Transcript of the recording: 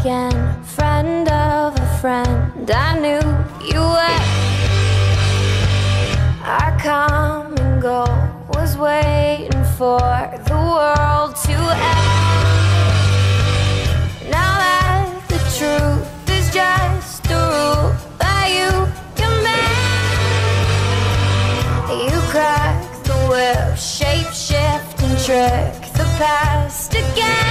again Friend of a friend. I knew you were Our common goal was waiting for the world to end. Now that the truth is just a rule that you command You crack the whip, shape, shift and trick the past again.